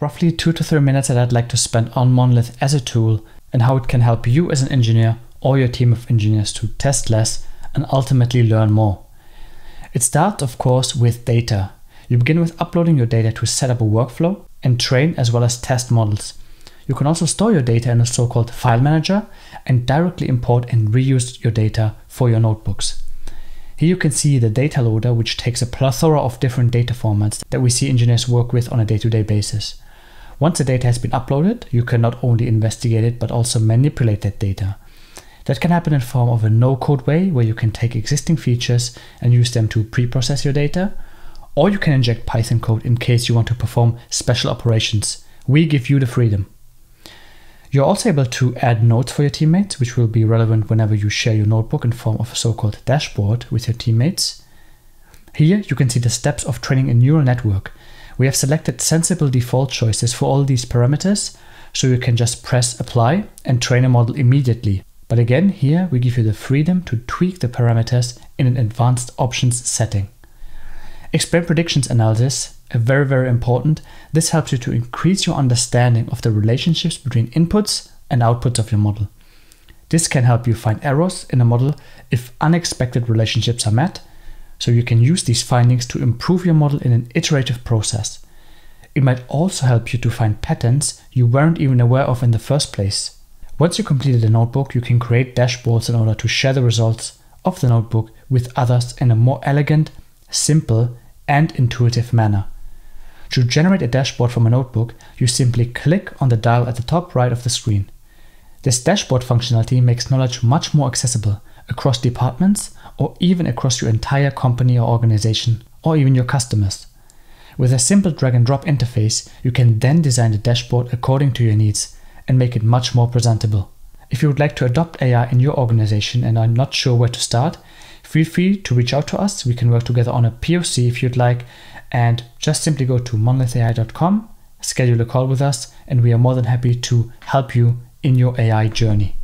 roughly two to three minutes that I'd like to spend on Monolith as a tool and how it can help you as an engineer or your team of engineers to test less and ultimately learn more. It starts, of course, with data. You begin with uploading your data to set up a workflow and train as well as test models. You can also store your data in a so-called file manager and directly import and reuse your data for your notebooks. Here you can see the data loader, which takes a plethora of different data formats that we see engineers work with on a day-to-day -day basis. Once the data has been uploaded, you can not only investigate it, but also manipulate that data. That can happen in form of a no-code way, where you can take existing features and use them to pre-process your data, or you can inject Python code in case you want to perform special operations. We give you the freedom. You're also able to add notes for your teammates, which will be relevant whenever you share your notebook in form of a so-called dashboard with your teammates. Here you can see the steps of training a neural network. We have selected sensible default choices for all these parameters, so you can just press apply and train a model immediately. But again, here we give you the freedom to tweak the parameters in an advanced options setting. Explain predictions analysis very, very important. This helps you to increase your understanding of the relationships between inputs and outputs of your model. This can help you find errors in a model if unexpected relationships are met, so you can use these findings to improve your model in an iterative process. It might also help you to find patterns you weren't even aware of in the first place. Once you completed a notebook, you can create dashboards in order to share the results of the notebook with others in a more elegant, simple, and intuitive manner. To generate a dashboard from a notebook, you simply click on the dial at the top right of the screen. This dashboard functionality makes knowledge much more accessible across departments or even across your entire company or organization, or even your customers. With a simple drag and drop interface, you can then design the dashboard according to your needs and make it much more presentable. If you would like to adopt AI in your organization and are not sure where to start, feel free to reach out to us. We can work together on a POC if you'd like, and just simply go to monolithai.com, schedule a call with us, and we are more than happy to help you in your AI journey.